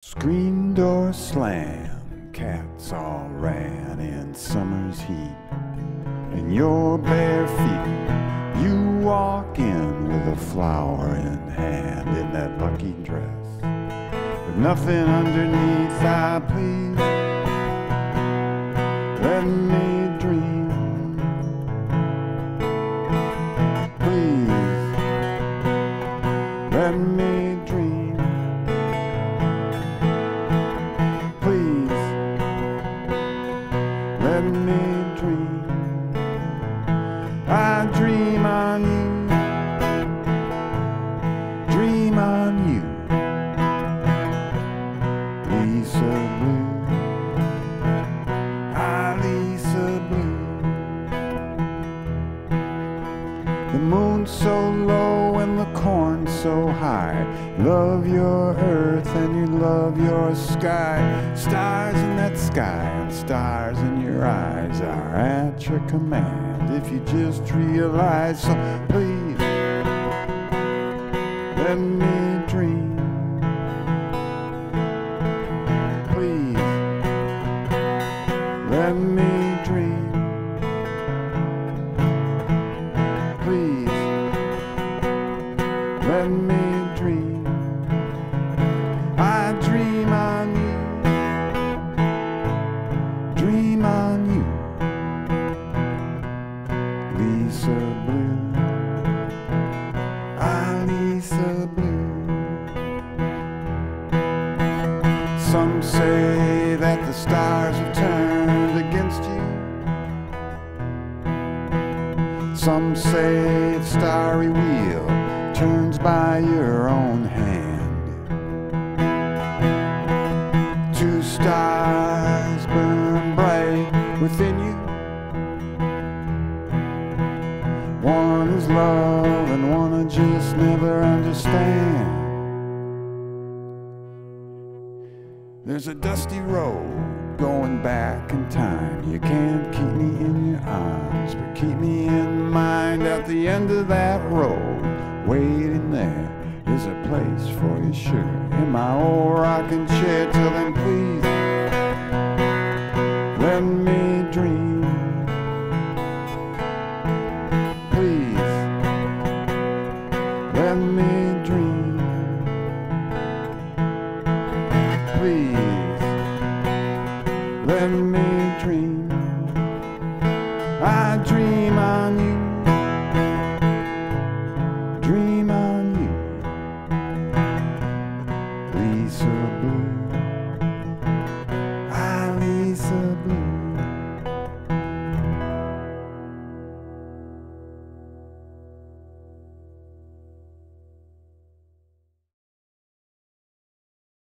Screen door slam, cats all ran in summer's heat. In your bare feet, you walk in with a flower in hand in that lucky dress. With nothing underneath, I please. Let me Dream on you, dream on you, corn so high. Love your earth and you love your sky. Stars in that sky and stars in your eyes are at your command if you just realize. So please, let me dream. Please, let me let me dream. I dream on you, dream on you, Lisa Blue. Ah, Lisa Blue. Some say that the stars have turned against you. Some say the starry wheel turns by your own hand. Two stars burn bright within you. One is love and one I just never understand. There's a dusty road going back in time. You can't keep me in your arms, but keep me in mind at the end of that road waiting there is a place for you, sure. in my old rocking chair. Tell him, please let me dream. Please let me dream. Please let me dream. I dream on you.